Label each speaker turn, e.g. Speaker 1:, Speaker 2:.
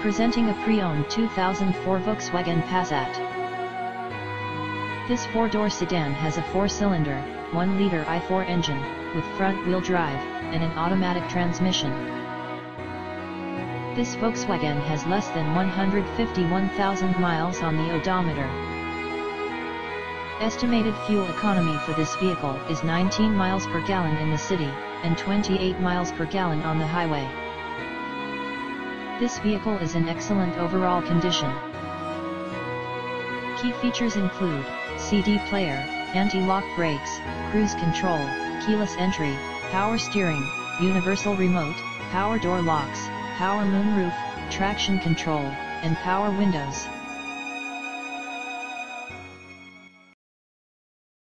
Speaker 1: Presenting a pre-owned 2004 Volkswagen Passat. This four-door sedan has a four-cylinder, 1-liter i4 engine, with front-wheel drive, and an automatic transmission. This Volkswagen has less than 151,000 miles on the odometer. Estimated fuel economy for this vehicle is 19 miles per gallon in the city, and 28 miles per gallon on the highway. This vehicle is in excellent overall condition. Key features include, CD player, anti-lock brakes, cruise control, keyless entry, power steering, universal remote, power door locks, power moonroof, traction control, and power windows.